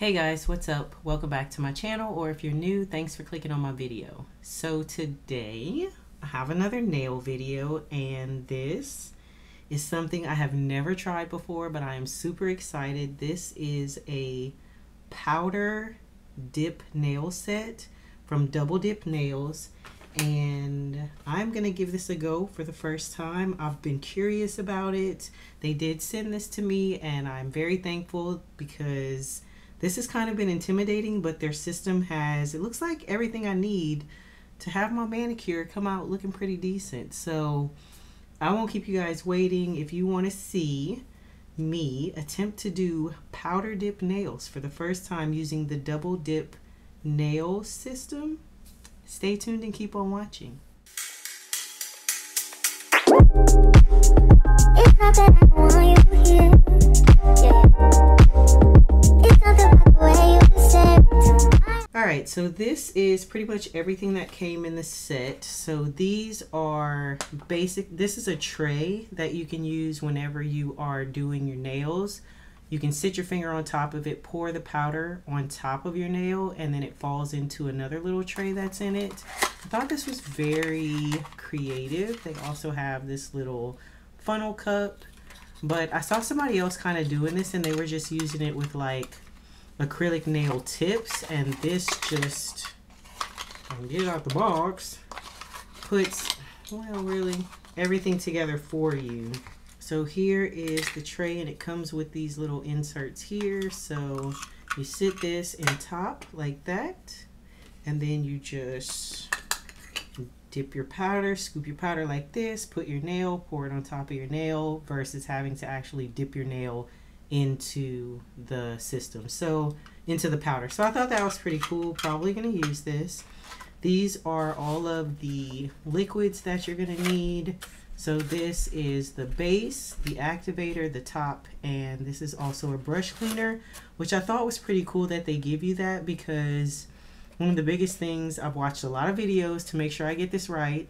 Hey guys, what's up? Welcome back to my channel, or if you're new, thanks for clicking on my video. So today, I have another nail video, and this is something I have never tried before, but I am super excited. This is a powder dip nail set from Double Dip Nails, and I'm gonna give this a go for the first time. I've been curious about it. They did send this to me, and I'm very thankful because this has kind of been intimidating, but their system has, it looks like everything I need to have my manicure come out looking pretty decent. So I won't keep you guys waiting. If you want to see me attempt to do powder dip nails for the first time using the double dip nail system, stay tuned and keep on watching. Alright, so this is pretty much everything that came in the set. So these are basic, this is a tray that you can use whenever you are doing your nails. You can sit your finger on top of it, pour the powder on top of your nail, and then it falls into another little tray that's in it. I thought this was very creative. They also have this little funnel cup, but I saw somebody else kind of doing this and they were just using it with like acrylic nail tips and this just um, get it out the box puts well really everything together for you. So here is the tray and it comes with these little inserts here. So you sit this in top like that and then you just dip your powder scoop your powder like this put your nail pour it on top of your nail versus having to actually dip your nail into the system. So into the powder. So I thought that was pretty cool. Probably going to use this. These are all of the liquids that you're going to need. So this is the base, the activator, the top, and this is also a brush cleaner, which I thought was pretty cool that they give you that because one of the biggest things, I've watched a lot of videos to make sure I get this right,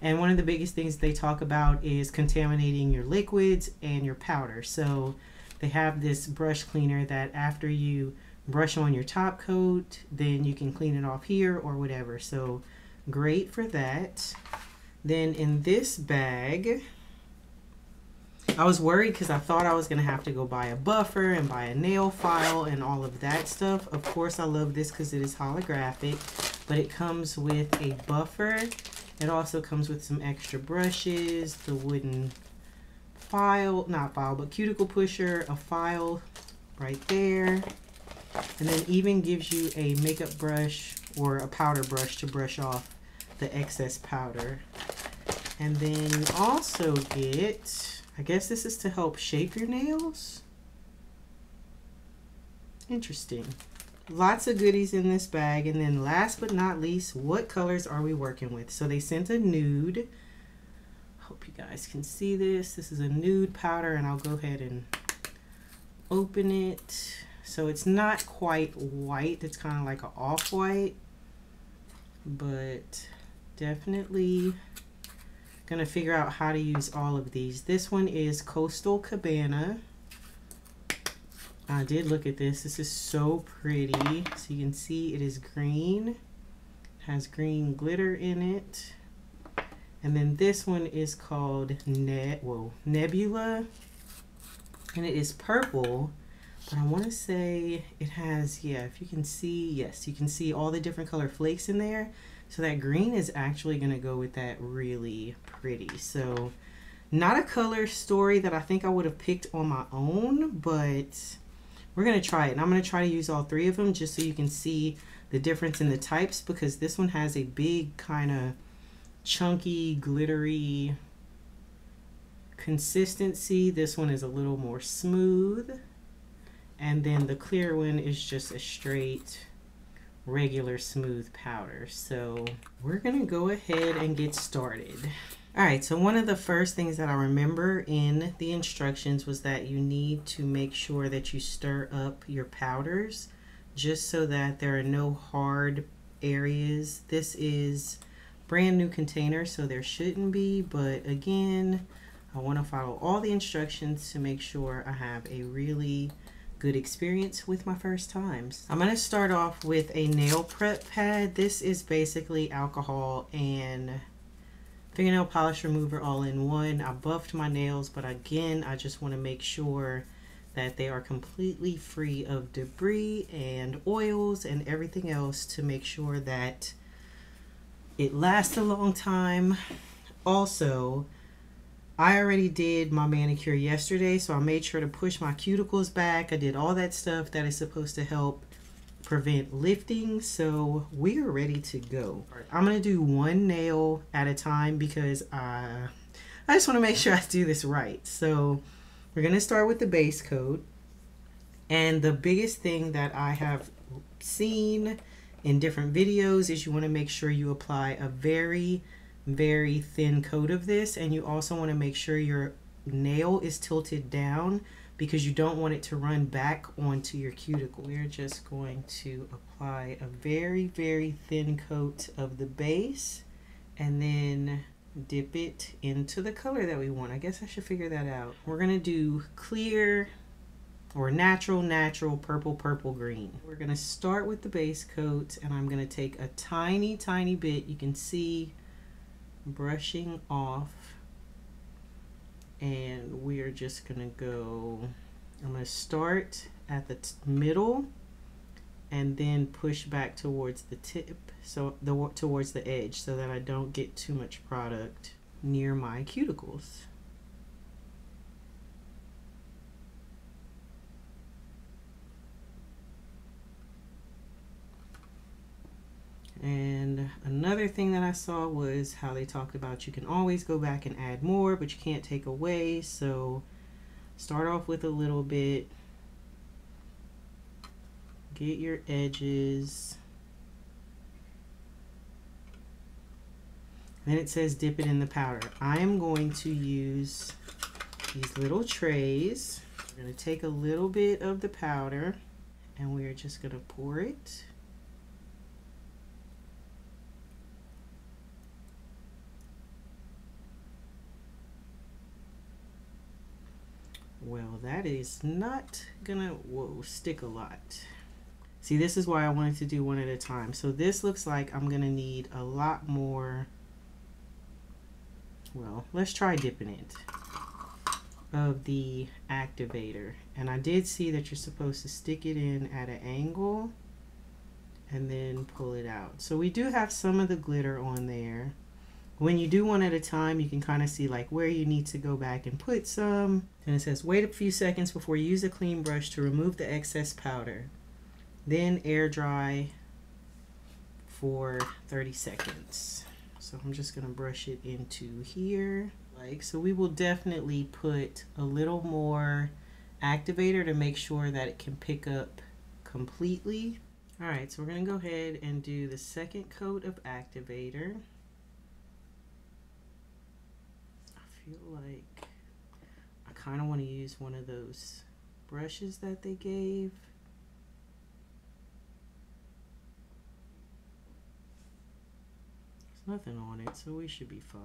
and one of the biggest things they talk about is contaminating your liquids and your powder. So they have this brush cleaner that after you brush on your top coat, then you can clean it off here or whatever. So great for that. Then in this bag, I was worried because I thought I was going to have to go buy a buffer and buy a nail file and all of that stuff. Of course, I love this because it is holographic, but it comes with a buffer. It also comes with some extra brushes, the wooden file, not file, but cuticle pusher, a file right there. And then even gives you a makeup brush or a powder brush to brush off the excess powder. And then you also get, I guess this is to help shape your nails. Interesting. Lots of goodies in this bag. And then last but not least, what colors are we working with? So they sent a nude hope you guys can see this. This is a nude powder and I'll go ahead and open it. So it's not quite white. It's kind of like an off-white, but definitely gonna figure out how to use all of these. This one is Coastal Cabana. I did look at this. This is so pretty. So you can see it is green. It has green glitter in it. And then this one is called ne Nebula. And it is purple. But I want to say it has, yeah, if you can see, yes, you can see all the different color flakes in there. So that green is actually going to go with that really pretty. So not a color story that I think I would have picked on my own, but we're going to try it. And I'm going to try to use all three of them just so you can see the difference in the types because this one has a big kind of chunky, glittery consistency. This one is a little more smooth. And then the clear one is just a straight, regular smooth powder. So we're gonna go ahead and get started. All right, so one of the first things that I remember in the instructions was that you need to make sure that you stir up your powders just so that there are no hard areas. This is brand new container so there shouldn't be but again I want to follow all the instructions to make sure I have a really good experience with my first times. I'm going to start off with a nail prep pad. This is basically alcohol and fingernail polish remover all in one. I buffed my nails, but again, I just want to make sure that they are completely free of debris and oils and everything else to make sure that it lasts a long time. Also, I already did my manicure yesterday, so I made sure to push my cuticles back. I did all that stuff that is supposed to help prevent lifting, so we are ready to go. I'm gonna do one nail at a time because I, I just wanna make sure I do this right. So we're gonna start with the base coat. And the biggest thing that I have seen in different videos is you wanna make sure you apply a very very thin coat of this and you also want to make sure your nail is tilted down because you don't want it to run back onto your cuticle. We're just going to apply a very, very thin coat of the base and then dip it into the color that we want. I guess I should figure that out. We're going to do clear or natural, natural purple, purple, green. We're to start with the base coat and I'm to take a tiny, tiny bit. You can see brushing off and we're just gonna go I'm gonna start at the middle and then push back towards the tip so the towards the edge so that I don't get too much product near my cuticles And another thing that I saw was how they talked about you can always go back and add more, but you can't take away. So start off with a little bit. Get your edges. Then it says dip it in the powder. I am going to use these little trays. We're going to take a little bit of the powder and we're just going to pour it Well, that is not gonna whoa, stick a lot. See, this is why I wanted to do one at a time. So this looks like I'm gonna need a lot more. Well, let's try dipping it of the activator. And I did see that you're supposed to stick it in at an angle and then pull it out. So we do have some of the glitter on there. When you do one at a time, you can kind of see like where you need to go back and put some. And it says, wait a few seconds before you use a clean brush to remove the excess powder. Then air dry for 30 seconds. So I'm just gonna brush it into here. Like, so we will definitely put a little more activator to make sure that it can pick up completely. All right, so we're gonna go ahead and do the second coat of activator. Feel like I kind of want to use one of those brushes that they gave. There's nothing on it, so we should be fine.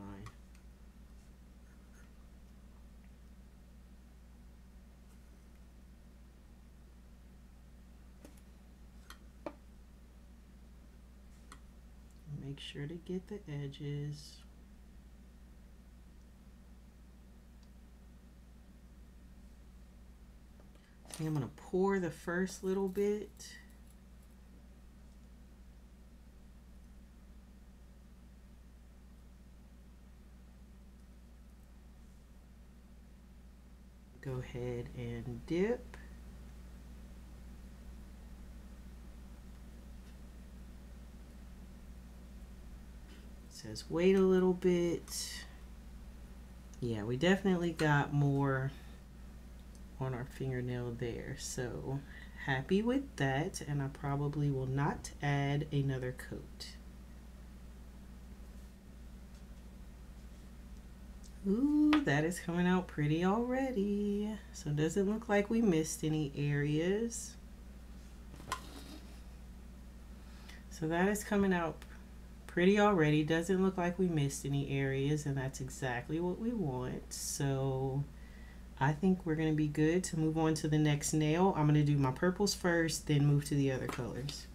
Make sure to get the edges I'm going to pour the first little bit. Go ahead and dip. Says wait a little bit. Yeah, we definitely got more on our fingernail there. So happy with that and I probably will not add another coat. Ooh, that is coming out pretty already. So doesn't look like we missed any areas. So that is coming out pretty already. Doesn't look like we missed any areas and that's exactly what we want. So I think we're going to be good to move on to the next nail. I'm going to do my purples first, then move to the other colors.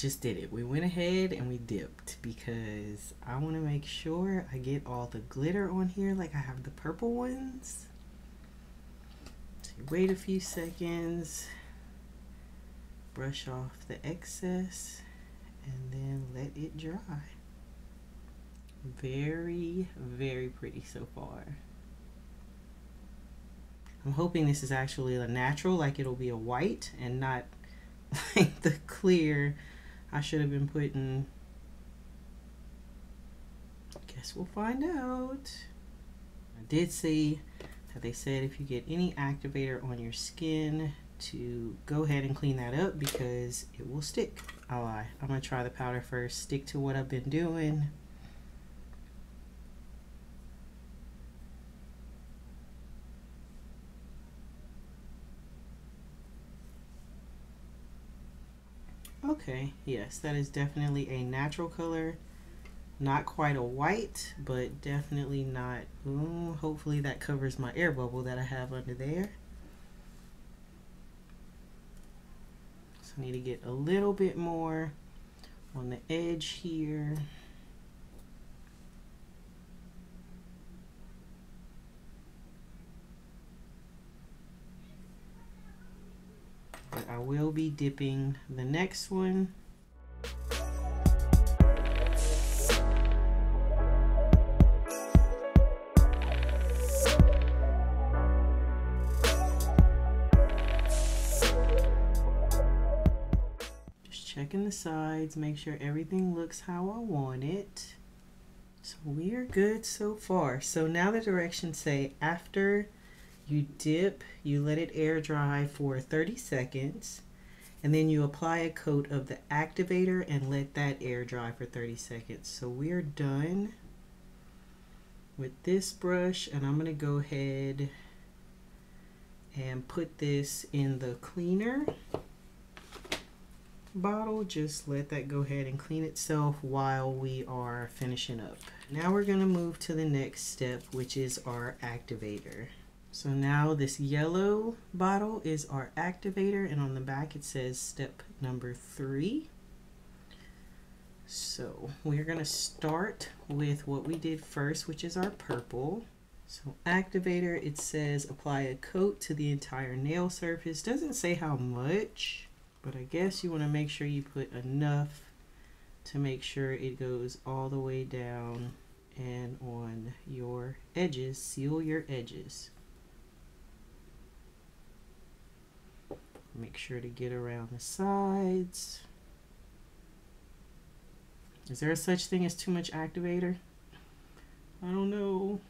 Just did it. We went ahead and we dipped because I want to make sure I get all the glitter on here like I have the purple ones. So wait a few seconds, brush off the excess, and then let it dry. Very, very pretty so far. I'm hoping this is actually a natural, like it'll be a white and not like the clear I should have been putting. Guess we'll find out. I did see that they said if you get any activator on your skin to go ahead and clean that up because it will stick. I lie. I'm going to try the powder first, stick to what I've been doing. Okay, yes, that is definitely a natural color. Not quite a white, but definitely not, ooh, hopefully that covers my air bubble that I have under there. So I need to get a little bit more on the edge here. but I will be dipping the next one. Just checking the sides, make sure everything looks how I want it. So we are good so far. So now the directions say after you dip, you let it air dry for 30 seconds, and then you apply a coat of the activator and let that air dry for 30 seconds. So we're done with this brush, and I'm gonna go ahead and put this in the cleaner bottle. Just let that go ahead and clean itself while we are finishing up. Now we're to move to the next step which is our activator so now this yellow bottle is our activator and on the back it says step number three. So we're going to start with what we did first, which is our purple. So activator, it says apply a coat to the entire nail surface. Doesn't say how much, but I guess you want to make sure you put enough to make sure it goes all the way down and on your edges, seal your edges. Make sure to get around the sides. Is there a such thing as too much activator? I don't know.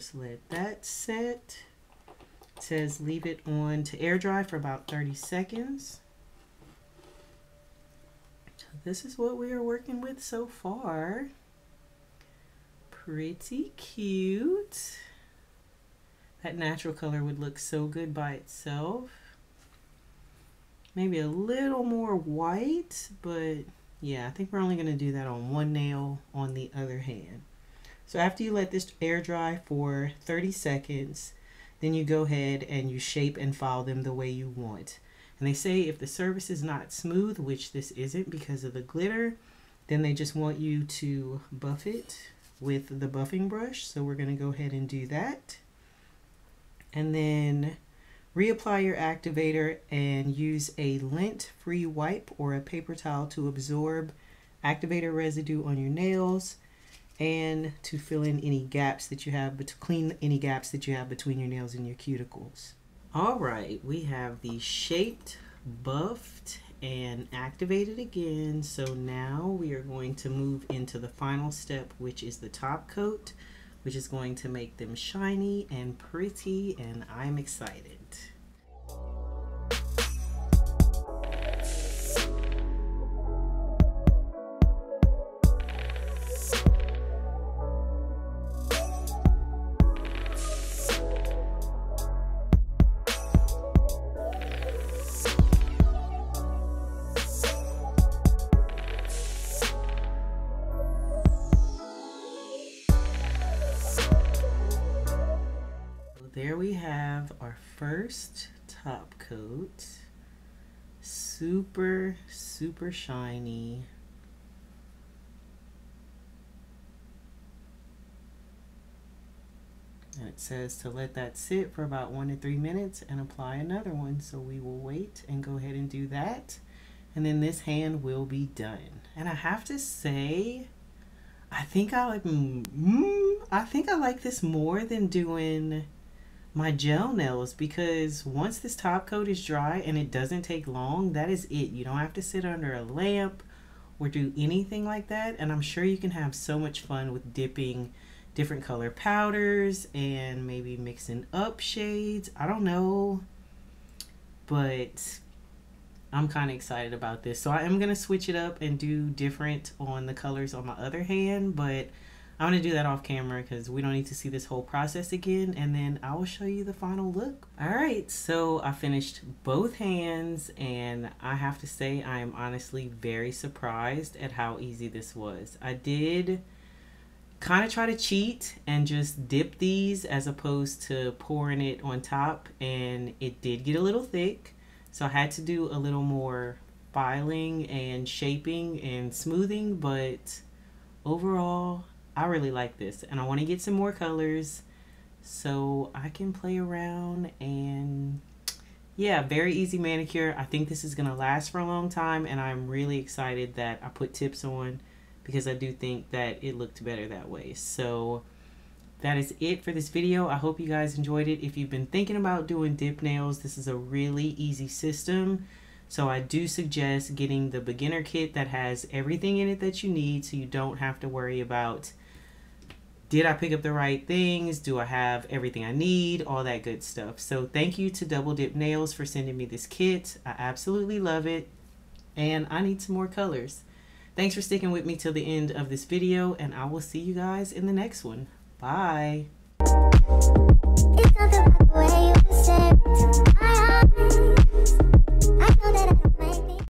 Just let that set. It says leave it on to air dry for about 30 seconds. So this is what we are working with so far. Pretty cute. That natural color would look so good by itself. maybe a little more white, but yeah, I think we're only going to do that on one nail on the other hand. So after you let this air dry for 30 seconds, then you go ahead and you shape and file them the way you want. And they say if the surface is not smooth, which this isn't because of the glitter, then they just want you to buff it with the buffing brush. So we're going to go ahead and do that. And then reapply your activator and use a lint-free wipe or a paper towel to absorb activator residue on your nails and to fill in any gaps that you have, but to clean any gaps that you have between your nails and your cuticles. All right, we have the shaped, buffed, and activated again. So now we are going to move into the final step, which is the top coat, which is going to make them shiny and pretty, and I'm excited. We have our first top coat. Super, super shiny. And it says to let that sit for about one to three minutes and apply another one. So we will wait and go ahead and do that. And then this hand will be done. And I have to say, I think I like, mm, I think I like this more than doing my gel nails because once this top coat is dry and it doesn't take long, that is it. You don't have to sit under a lamp or do anything like that. And I'm sure you can have so much fun with dipping different color powders and maybe mixing up shades. I don't know, but I'm kind of excited about this. So I am going to switch it up and do different on the colors on my other hand, but I'm going to do that off camera because we don't need to see this whole process again. And then I will show you the final look. All right, so I finished both hands and I have to say I am honestly very surprised at how easy this was. I did kind of try to cheat and just dip these as opposed to pouring it on top and it did get a little thick. So I had to do a little more filing and shaping and smoothing, but overall I really like this and I want to get some more colors so I can play around and yeah, very easy manicure. I think this is going to last for a long time and I'm really excited that I put tips on because I do think that it looked better that way. So that is it for this video. I hope you guys enjoyed it. If you've been thinking about doing dip nails, this is a really easy system. So I do suggest getting the beginner kit that has everything in it that you need so you don't have to worry about did I pick up the right things? Do I have everything I need? All that good stuff. So thank you to Double Dip Nails for sending me this kit. I absolutely love it. And I need some more colors. Thanks for sticking with me till the end of this video. And I will see you guys in the next one. Bye.